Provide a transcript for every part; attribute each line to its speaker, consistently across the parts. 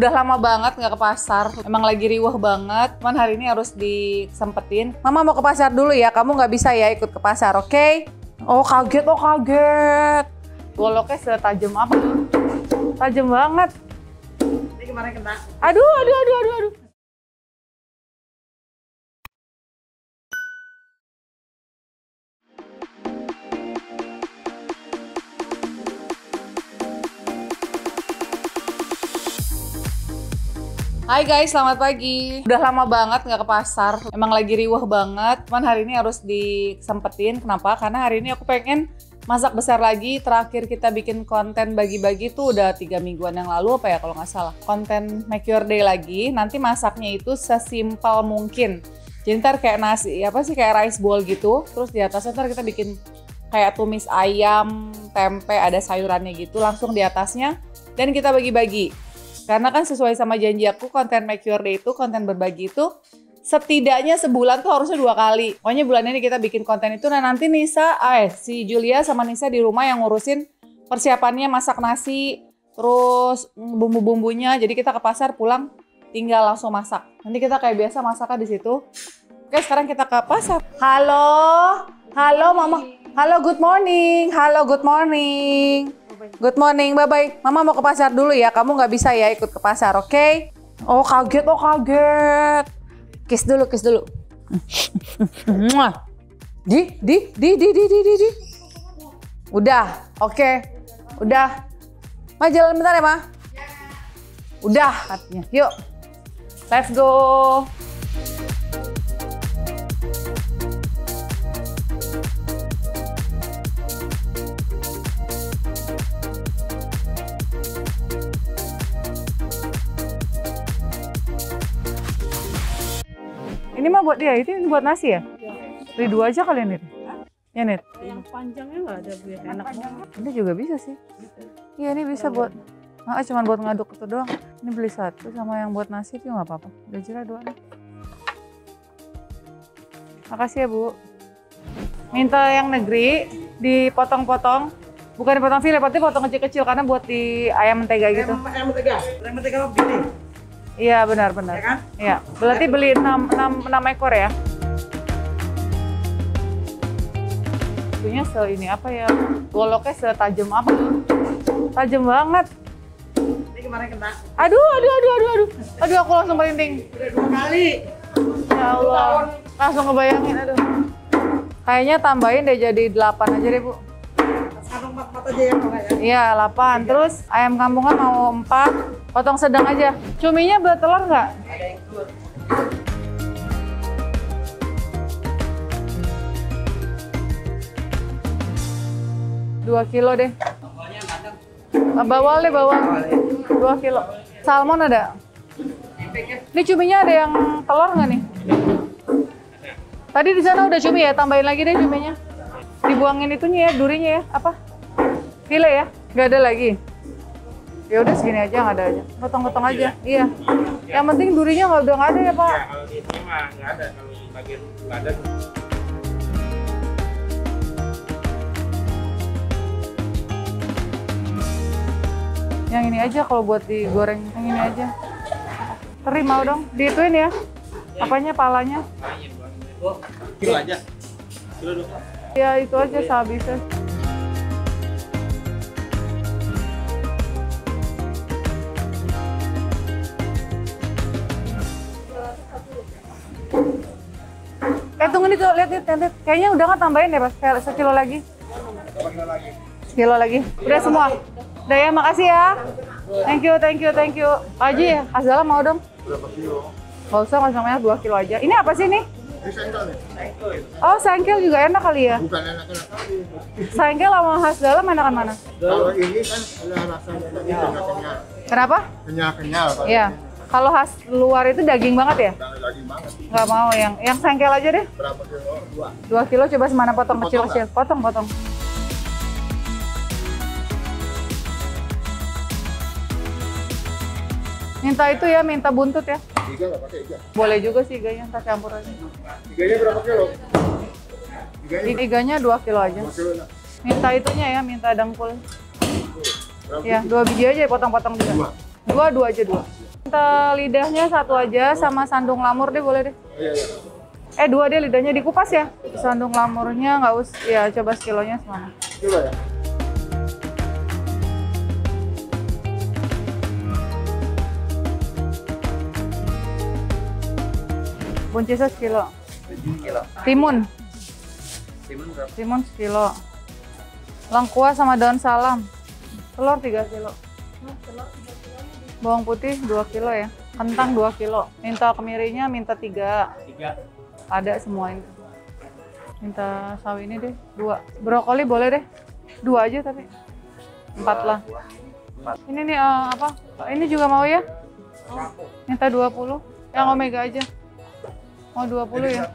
Speaker 1: Udah lama banget nggak ke pasar, emang lagi riwah banget. Cuman hari ini harus disempetin. Mama mau ke pasar dulu ya, kamu nggak bisa ya ikut ke pasar, oke? Oh kaget, oh kaget. Goloknya setajam apa? Tajam banget.
Speaker 2: Ini kemarin kena.
Speaker 1: Aduh, aduh, aduh, aduh, aduh. Hai guys, selamat pagi. Udah lama banget nggak ke pasar. Emang lagi riwah banget. Cuman hari ini harus disempetin. Kenapa? Karena hari ini aku pengen masak besar lagi. Terakhir kita bikin konten bagi-bagi tuh udah tiga mingguan yang lalu apa ya kalau nggak salah. Konten make your day lagi. Nanti masaknya itu sesimpel mungkin. Jadi ntar kayak nasi, apa sih kayak rice bowl gitu. Terus di atasnya ntar kita bikin kayak tumis ayam, tempe, ada sayurannya gitu. Langsung di atasnya. Dan kita bagi-bagi. Karena kan sesuai sama janji aku, konten Make Your Day itu, konten berbagi itu, setidaknya sebulan tuh harusnya dua kali. Pokoknya bulan ini kita bikin konten itu, nah nanti Nisa, eh si Julia sama Nisa di rumah yang ngurusin persiapannya masak nasi, terus bumbu-bumbunya. Jadi kita ke pasar pulang tinggal langsung masak. Nanti kita kayak biasa masaknya di situ. Oke, sekarang kita ke pasar. Halo, halo Mama. Halo, good morning. Halo, good morning. Good morning, bye-bye. Mama mau ke pasar dulu ya, kamu nggak bisa ya ikut ke pasar, oke? Oh kaget, oh kaget. Kiss dulu, kiss dulu. Muah. Di, di, di, di, di, di, di, di. Udah, oke. Udah. Ma jalan bentar ya, Ma? Udah katanya. Yuk. Let's go. Ini mah buat dia, itu buat nasi ya? Beli dua aja kalian itu. Ya, Net?
Speaker 2: Yang panjangnya nggak ada bu ya. Enak banget.
Speaker 1: Ini juga bisa sih. Iya, ini bisa buat Ah, cuma buat ngaduk itu doang. Ini beli satu sama yang buat nasi itu nggak apa-apa. Udah jelas dua nih. Makasih ya, Bu. Minta yang negeri dipotong-potong. Bukan dipotong file, tapi potong kecil-kecil karena buat di ayam mentega gitu.
Speaker 2: Ayam, ayam mentega. Ayam mentega begini.
Speaker 1: Iya, benar-benar.
Speaker 2: Ya kan?
Speaker 1: Iya. Berarti beli 6, 6, 6 ekor ya? Itunya se ini apa ya? Goloknya setajam apa? Tajam banget.
Speaker 2: Ini kemarin kena.
Speaker 1: Aduh, aduh, aduh, aduh, aduh. Aduh, aku langsung merinding.
Speaker 2: Udah dua kali.
Speaker 1: Ya Allah. Langsung ngebayangin, aduh. Kayaknya tambahin deh jadi 8 aja deh, Bu.
Speaker 2: Sekarang empat empat aja ya ya.
Speaker 1: Iya, 8. Terus ayam kampungan mau 4. Potong sedang aja. Cuminya bertelur nggak?
Speaker 2: Ada yang dua.
Speaker 1: Dua kilo deh. Bawal deh, bawal. Dua kilo. Salmon ada? Ini cuminya ada yang telur nggak nih? Tadi di sana udah cumi ya, tambahin lagi deh cuminya. Dibuangin itunya ya, durinya ya, apa? File ya? Nggak ada lagi? Ya udah segini aja, nggak ada aja. Potong-potong aja, iya. Yang penting durinya nggak udah nggak ada ya Pak.
Speaker 3: Ya, kalau di sini mah nggak ada kalau di bagian badan.
Speaker 1: Yang ini aja kalau buat digoreng, yang ini aja. Teri mau dong, diituin ya. Apanya palanya?
Speaker 3: Kilo aja. Kilo.
Speaker 1: Ya itu aja sehabisnya. Tunggu nih tuh, lihat lihat lihat. Kayaknya udah nggak tambahin deh pas kayak sekilo lagi. Sekilo lagi. Udah semua. Udah ya, makasih ya. Thank you, thank you, thank you. Haji, Azala mau dong?
Speaker 4: Berapa kilo?
Speaker 1: Gak usah, nggak usah banyak, 2 kilo aja. Ini apa sih nih?
Speaker 4: Ini sengkel nih.
Speaker 1: Oh, sangkel juga enak kali ya?
Speaker 4: Bukan enak-enak kali.
Speaker 1: Sangkel sama khas dalam enakan mana?
Speaker 4: Kalau ini kan ada rasanya tadi kenyal-kenyal.
Speaker 1: Kenapa?
Speaker 4: Kenyal-kenyal.
Speaker 1: Iya.
Speaker 4: ini
Speaker 1: Kalau khas luar itu daging banget ya?
Speaker 4: Daging banget.
Speaker 1: Nggak mau yang yang sengkel aja deh.
Speaker 4: Berapa kilo? Dua.
Speaker 1: 2 kilo coba semana potong kecil-kecil. Potong, potong. Minta itu ya, minta buntut ya.
Speaker 4: Tiga nggak pakai iga.
Speaker 1: Boleh juga sih iganya, ntar campur aja.
Speaker 4: Tiganya berapa kilo? Tiganya
Speaker 1: Di iganya 2 kilo aja.
Speaker 4: dua kilo.
Speaker 1: Minta itunya ya, minta dengkul.
Speaker 4: Berapa?
Speaker 1: Ya, dua biji aja potong-potong juga.
Speaker 4: Dua.
Speaker 1: Dua, dua aja dua. Minta lidahnya satu aja sama sandung lamur deh boleh deh.
Speaker 4: Oh, iya, iya.
Speaker 1: Eh dua deh lidahnya dikupas ya. Sandung lamurnya nggak us, ya coba sekilonya semana.
Speaker 4: Coba ya.
Speaker 1: Buncisnya sekilo.
Speaker 3: Kilo.
Speaker 1: Timun,
Speaker 3: Timun berapa?
Speaker 1: timun sekilo. Lengkuas sama daun salam. Telur 3 kilo. Bawang putih 2 kilo ya. Kentang 2 kilo. Minta kemirinya minta 3.
Speaker 3: Tiga.
Speaker 1: Ada semua ini. Minta sawi ini deh, 2. Brokoli boleh deh. 2 aja tapi. 4 lah. Ini nih eh, apa? Ini juga mau ya? Minta 20. Yang omega aja. Mau 20 ya?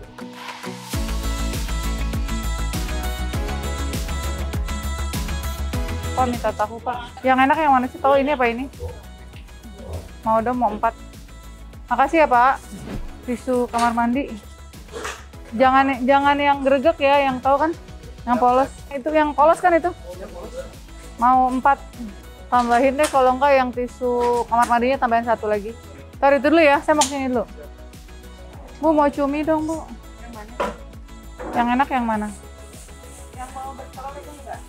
Speaker 1: Pak minta tahu pak. Yang enak yang mana sih? Tahu ini apa ini? Mau dong mau empat. Makasih ya pak. Tisu kamar mandi. Jangan jangan yang greget ya, yang tahu kan? Yang polos. Itu yang polos kan itu? Mau empat. Tambahin deh kalau enggak yang tisu kamar mandinya tambahin satu lagi. Taruh itu dulu ya, saya mau ke sini dulu. Bu mau cumi dong bu. Yang mana? Yang enak yang mana?
Speaker 2: Yang mau bertelur itu enggak?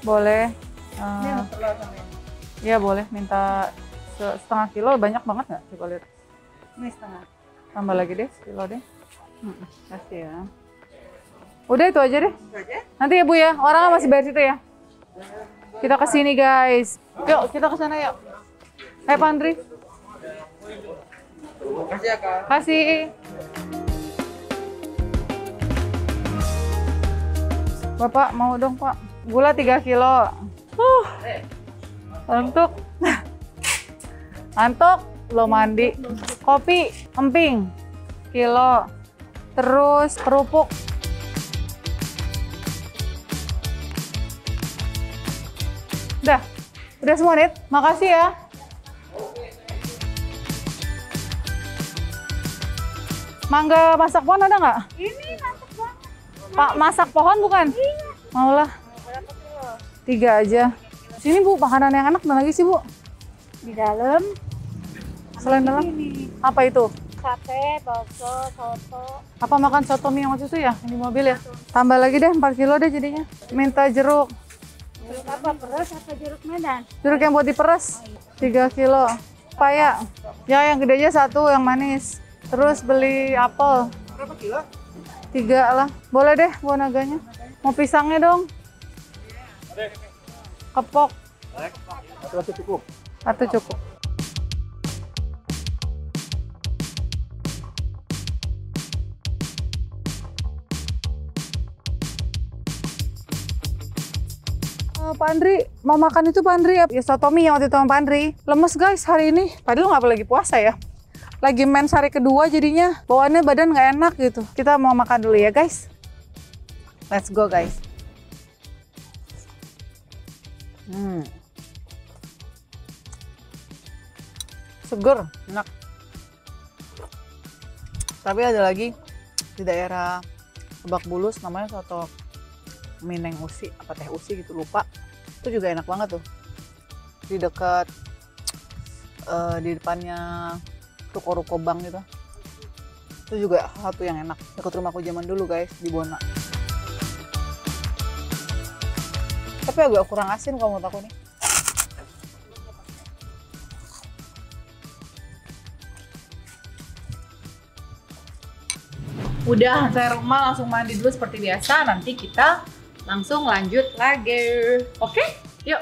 Speaker 1: Boleh.
Speaker 2: Ini
Speaker 1: Eh,
Speaker 2: yang telur sama.
Speaker 1: Iya boleh minta setengah kilo banyak banget nggak coba lihat
Speaker 2: Ini setengah.
Speaker 1: tambah lagi deh sekilo deh. Hmm, kasih ya. Udah itu aja deh. Nanti ya bu ya. Orang masih bayar situ ya. Kita ke sini guys. Yuk kita ke sana yuk. Hai Pandri.
Speaker 3: Makasih ya kak.
Speaker 1: kasih. Bapak mau dong pak? Gula 3 kilo. Uh, untuk Antuk, lo mandi. Kopi, emping, kilo. Terus kerupuk. Udah, udah semua nih. Makasih ya. Mangga masak pohon ada nggak?
Speaker 2: Ini mantap banget.
Speaker 1: Pak masak pohon bukan? Maulah.
Speaker 2: Berapa kilo?
Speaker 1: Tiga aja. Sini bu, makanan yang enak mana lagi sih bu?
Speaker 2: Di dalam
Speaker 1: Selain dalam?
Speaker 2: ini
Speaker 1: Apa itu?
Speaker 2: sate, bakso, soto.
Speaker 1: Apa makan soto mie yang waktu itu ya? Di mobil ya? Tambah lagi deh 4 kilo deh jadinya. Minta jeruk.
Speaker 2: Jeruk apa? Beras apa jeruk medan?
Speaker 1: Jeruk yang buat diperes. 3 kilo. Paya. Ya yang gedenya satu, yang manis. Terus beli apel.
Speaker 3: Berapa kilo?
Speaker 1: Tiga lah. Boleh deh buah naganya. Mau pisangnya dong. Kepok.
Speaker 4: Satu cukup.
Speaker 1: Satu cukup. Pak Andri, mau makan itu Pak Andri ya? Sotomi yang waktu itu Pak Andri. Lemes guys hari ini. Padahal nggak lagi puasa ya. Lagi mens hari kedua jadinya. Bawaannya badan nggak enak gitu. Kita mau makan dulu ya guys. Let's go guys. Hmm. Seger, enak. Tapi ada lagi di daerah Lebak Bulus namanya soto Mineng Usi apa teh Usi gitu lupa. Itu juga enak banget tuh. Di dekat eh, di depannya ruko-ruko bank gitu. Itu juga satu yang enak. Dekat rumahku zaman dulu guys di Bona. Tapi agak kurang asin kalau menurut aku nih. Udah sampai rumah langsung mandi dulu seperti biasa. Nanti kita langsung lanjut lagi. Oke? Yuk.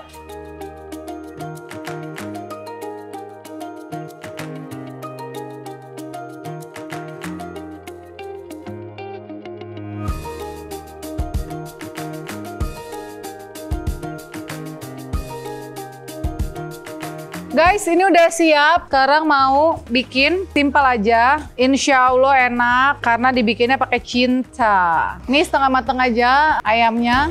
Speaker 1: Guys, ini udah siap. Sekarang mau bikin simpel aja. Insya Allah enak karena dibikinnya pakai cinta. Ini setengah mateng aja ayamnya.